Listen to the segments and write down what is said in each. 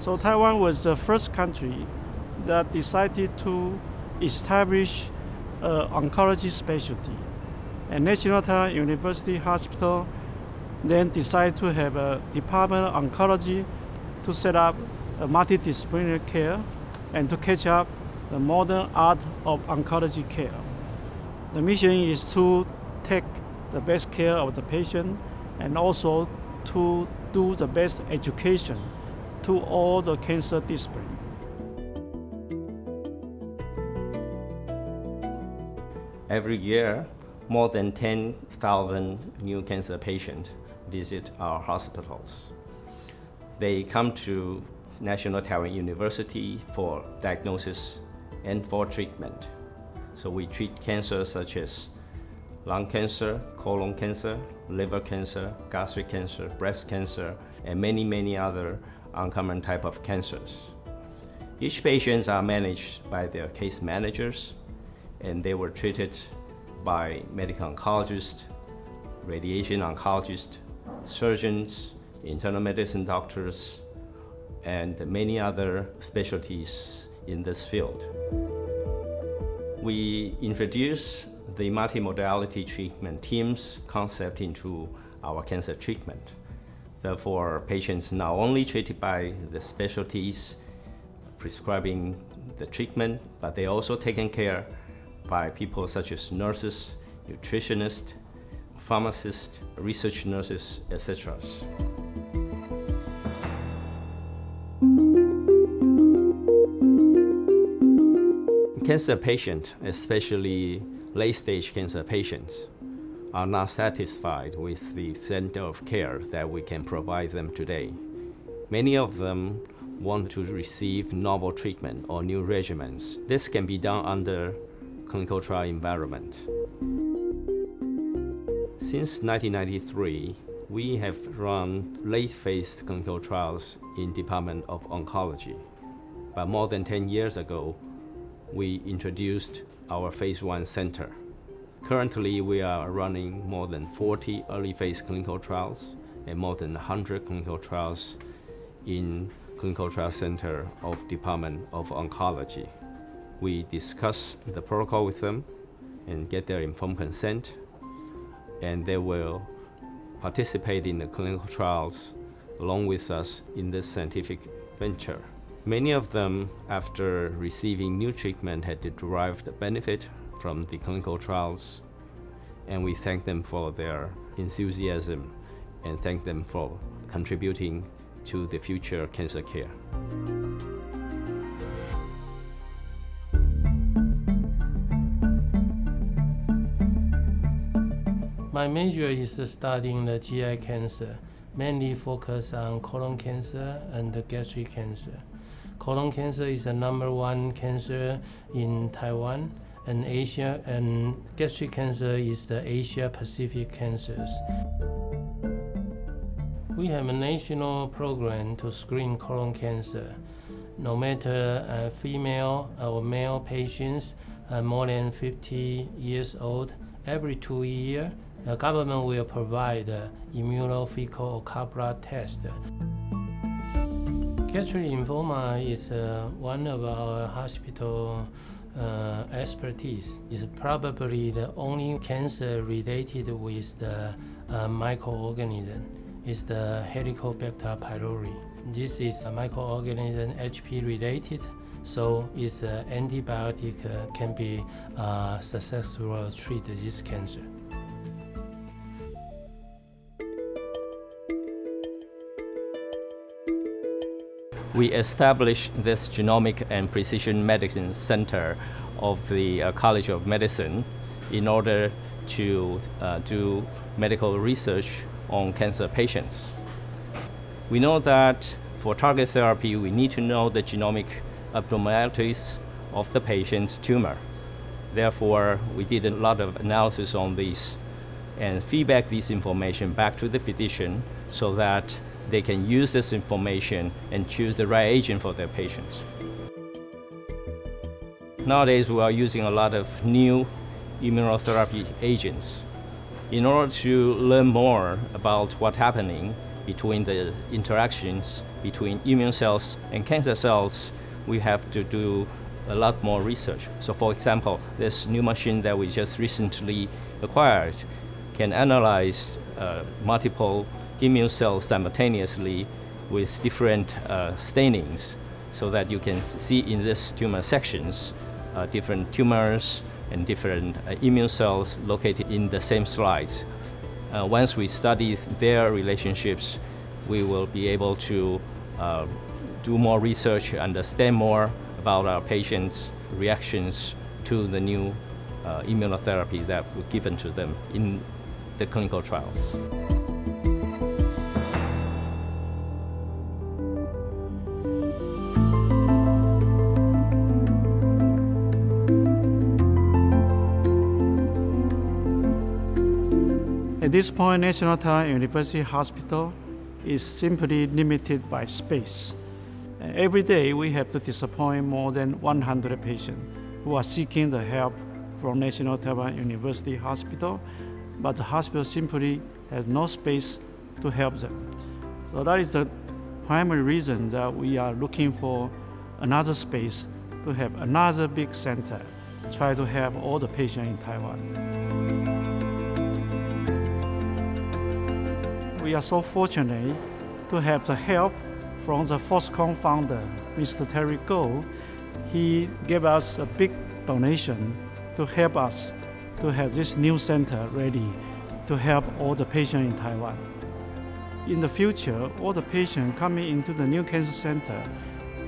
So Taiwan was the first country that decided to establish an oncology specialty. And National Taiwan University Hospital then decided to have a department of oncology to set up a multidisciplinary care and to catch up the modern art of oncology care. The mission is to take the best care of the patient and also to do the best education to all the cancer disciplines. Every year, more than 10,000 new cancer patients visit our hospitals. They come to National Taiwan University for diagnosis and for treatment. So we treat cancers such as lung cancer, colon cancer, liver cancer, gastric cancer, breast cancer, and many, many other uncommon type of cancers. Each patients are managed by their case managers and they were treated by medical oncologists, radiation oncologists, surgeons, internal medicine doctors, and many other specialties in this field. We introduced the multimodality treatment teams concept into our cancer treatment. Therefore, patients not only treated by the specialties prescribing the treatment, but they are also taken care by people such as nurses, nutritionists, pharmacists, research nurses, etc. Cancer patients, especially late-stage cancer patients, are not satisfied with the center of care that we can provide them today. Many of them want to receive novel treatment or new regimens. This can be done under clinical trial environment. Since 1993, we have run late-phase clinical trials in Department of Oncology. But more than 10 years ago, we introduced our phase one center. Currently, we are running more than 40 early phase clinical trials and more than 100 clinical trials in Clinical Trial Center of Department of Oncology we discuss the protocol with them and get their informed consent, and they will participate in the clinical trials along with us in this scientific venture. Many of them, after receiving new treatment, had derived benefit from the clinical trials, and we thank them for their enthusiasm and thank them for contributing to the future cancer care. My major is studying the GI cancer, mainly focus on colon cancer and gastric cancer. Colon cancer is the number one cancer in Taiwan and Asia, and gastric cancer is the Asia Pacific cancers. We have a national program to screen colon cancer. No matter uh, female or male patients uh, more than 50 years old, every two years the government will provide the immunofecal blood test. Gastric lymphoma is uh, one of our hospital uh, expertise. is probably the only cancer related with the uh, microorganism. is the Helicobacter pylori. This is a microorganism HP related, so its uh, antibiotic uh, can be uh, successful treat this cancer. We established this Genomic and Precision Medicine Center of the uh, College of Medicine in order to uh, do medical research on cancer patients. We know that for target therapy, we need to know the genomic abnormalities of the patient's tumor. Therefore, we did a lot of analysis on this and feedback this information back to the physician so that they can use this information and choose the right agent for their patients. Nowadays, we are using a lot of new immunotherapy agents. In order to learn more about what's happening between the interactions between immune cells and cancer cells, we have to do a lot more research. So for example, this new machine that we just recently acquired can analyze uh, multiple immune cells simultaneously with different uh, stainings so that you can see in this tumor sections uh, different tumors and different uh, immune cells located in the same slides. Uh, once we study their relationships, we will be able to uh, do more research, understand more about our patients' reactions to the new uh, immunotherapy that were given to them in the clinical trials. At this point, National Taiwan University Hospital is simply limited by space. Every day, we have to disappoint more than 100 patients who are seeking the help from National Taiwan University Hospital, but the hospital simply has no space to help them. So that is the primary reason that we are looking for another space to have another big center, try to help all the patients in Taiwan. We are so fortunate to have the help from the Foxconn founder, Mr. Terry Gou. He gave us a big donation to help us to have this new center ready to help all the patients in Taiwan. In the future, all the patients coming into the new cancer center,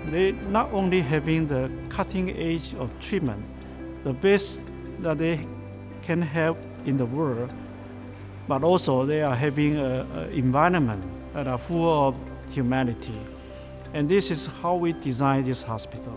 they not only having the cutting edge of treatment, the best that they can have in the world, but also they are having an environment that are full of humanity. And this is how we design this hospital.